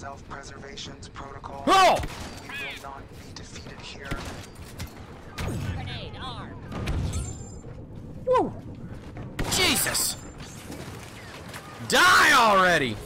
self-preservation's protocol. Oh! We will not be defeated here. Grenade arm. Woo! Jesus! Die already!